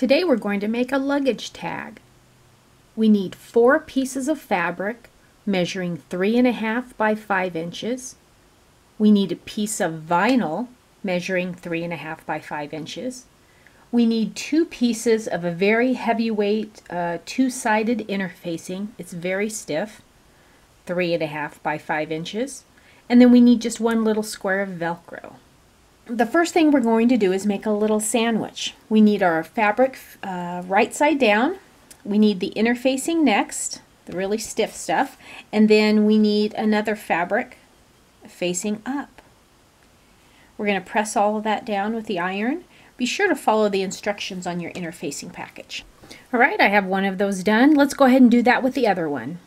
Today we're going to make a luggage tag. We need four pieces of fabric measuring three and a half by five inches. We need a piece of vinyl measuring three and a half by five inches. We need two pieces of a very heavyweight uh, two-sided interfacing. It's very stiff, three and a half by five inches. And then we need just one little square of Velcro. The first thing we're going to do is make a little sandwich. We need our fabric uh, right side down. We need the interfacing next, the really stiff stuff. And then we need another fabric facing up. We're going to press all of that down with the iron be sure to follow the instructions on your interfacing package. All right, I have one of those done. Let's go ahead and do that with the other one.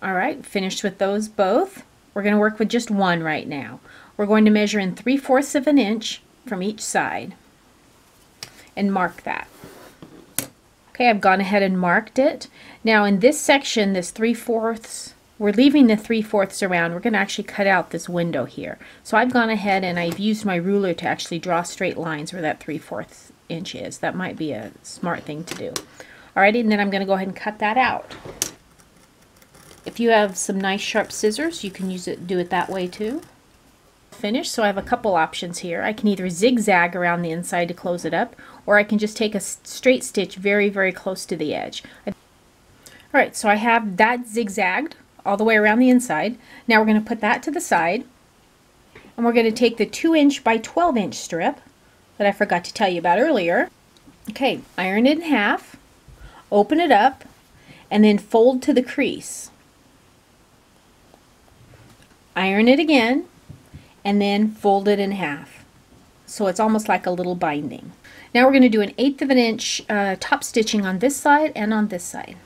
All right, finished with those both. We're going to work with just one right now. We're going to measure in 3 fourths of an inch from each side and mark that. Okay, I've gone ahead and marked it. Now in this section, this 3 fourths we're leaving the 3 fourths around. We're going to actually cut out this window here. So I've gone ahead and I've used my ruler to actually draw straight lines where that 3 fourths inch is. That might be a smart thing to do. Alrighty, and then I'm going to go ahead and cut that out. If you have some nice sharp scissors, you can use it, do it that way too. Finished, so I have a couple options here. I can either zigzag around the inside to close it up, or I can just take a straight stitch very, very close to the edge. Alright, so I have that zigzagged all the way around the inside. Now we're going to put that to the side. And we're going to take the 2 inch by 12 inch strip that I forgot to tell you about earlier. Okay, iron it in half, open it up, and then fold to the crease. Iron it again, and then fold it in half. So it's almost like a little binding. Now we're going to do an eighth of an inch uh, top stitching on this side and on this side.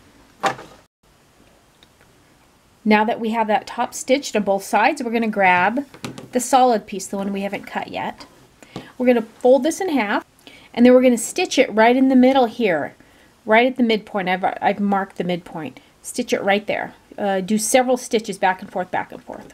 Now that we have that top stitched on both sides, we're going to grab the solid piece, the one we haven't cut yet. We're going to fold this in half, and then we're going to stitch it right in the middle here, right at the midpoint. I've, I've marked the midpoint. Stitch it right there. Uh, do several stitches back and forth, back and forth.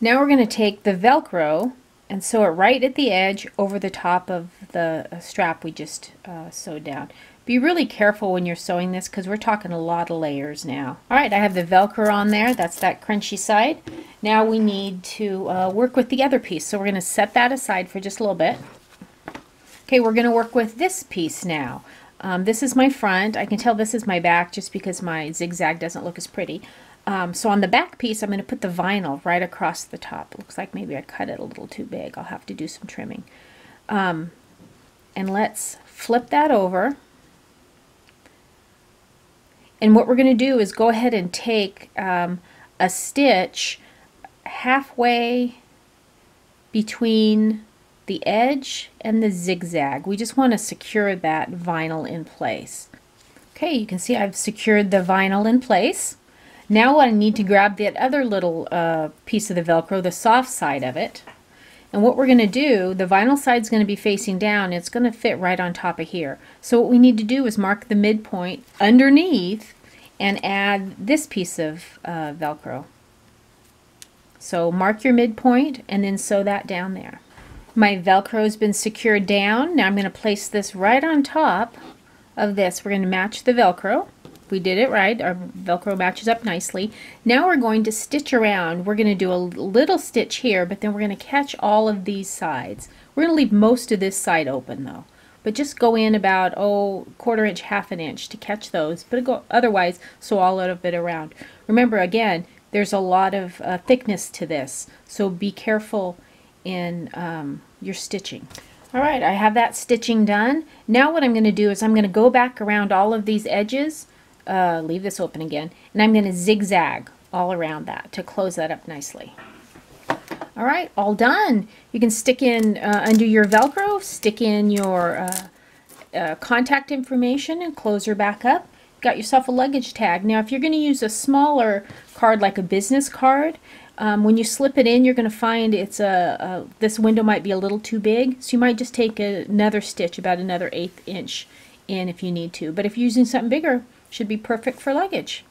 Now we're going to take the Velcro and sew it right at the edge over the top of the uh, strap we just uh, sewed down. Be really careful when you're sewing this because we're talking a lot of layers now. Alright, I have the Velcro on there. That's that crunchy side. Now we need to uh, work with the other piece. So we're going to set that aside for just a little bit. Okay, we're going to work with this piece now. Um, this is my front. I can tell this is my back just because my zigzag doesn't look as pretty. Um, so on the back piece, I'm going to put the vinyl right across the top. Looks like maybe I cut it a little too big. I'll have to do some trimming. Um, and let's flip that over. And what we're going to do is go ahead and take um, a stitch halfway between the edge and the zigzag. We just want to secure that vinyl in place. Okay, you can see I've secured the vinyl in place. Now I need to grab that other little uh, piece of the Velcro, the soft side of it. And what we're going to do, the vinyl side is going to be facing down. It's going to fit right on top of here. So what we need to do is mark the midpoint underneath and add this piece of uh, Velcro. So mark your midpoint and then sew that down there. My Velcro has been secured down. Now I'm going to place this right on top of this. We're going to match the Velcro. We did it right. Our Velcro matches up nicely. Now we're going to stitch around. We're going to do a little stitch here, but then we're going to catch all of these sides. We're going to leave most of this side open though. But just go in about, oh, quarter inch, half an inch to catch those. But go, otherwise, sew all out of it around. Remember, again, there's a lot of uh, thickness to this. So be careful in um, your stitching. All right, I have that stitching done. Now what I'm going to do is I'm going to go back around all of these edges uh, leave this open again, and I'm going to zigzag all around that to close that up nicely. All right, all done. You can stick in uh, under your Velcro, stick in your uh, uh, contact information and close her back up. Got yourself a luggage tag. Now, if you're going to use a smaller card like a business card, um, when you slip it in, you're going to find it's a, a, this window might be a little too big, so you might just take a, another stitch, about another eighth inch in if you need to. But if you're using something bigger, should be perfect for luggage.